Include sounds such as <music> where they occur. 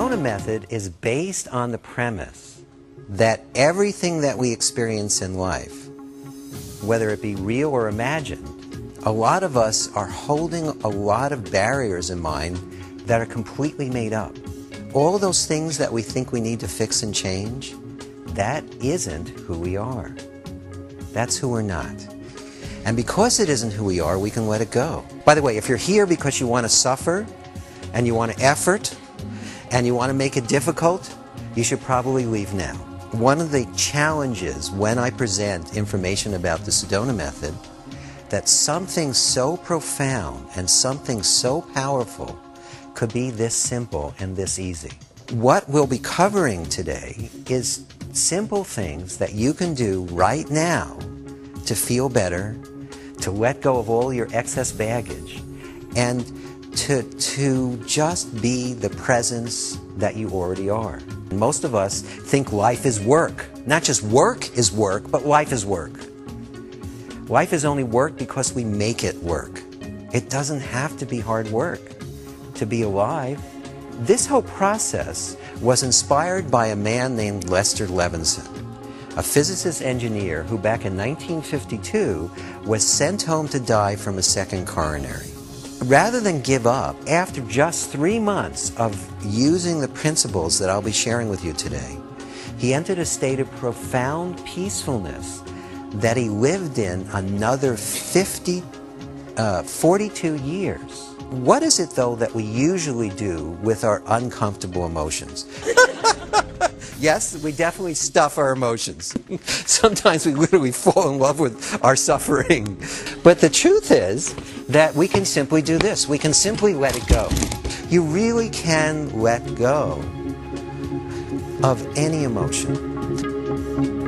method is based on the premise that everything that we experience in life, whether it be real or imagined, a lot of us are holding a lot of barriers in mind that are completely made up. All those things that we think we need to fix and change, that isn't who we are. That's who we're not. And because it isn't who we are, we can let it go. By the way, if you're here because you want to suffer and you want to effort and you want to make it difficult, you should probably leave now. One of the challenges when I present information about the Sedona method that something so profound and something so powerful could be this simple and this easy. What we'll be covering today is simple things that you can do right now to feel better, to let go of all your excess baggage, and to, to just be the presence that you already are. Most of us think life is work. Not just work is work, but life is work. Life is only work because we make it work. It doesn't have to be hard work to be alive. This whole process was inspired by a man named Lester Levinson, a physicist engineer who back in 1952 was sent home to die from a second coronary. Rather than give up, after just three months of using the principles that I'll be sharing with you today, he entered a state of profound peacefulness that he lived in another 50, uh, 42 years. What is it, though, that we usually do with our uncomfortable emotions? Yes, we definitely stuff our emotions. <laughs> Sometimes we literally fall in love with our suffering. But the truth is that we can simply do this. We can simply let it go. You really can let go of any emotion.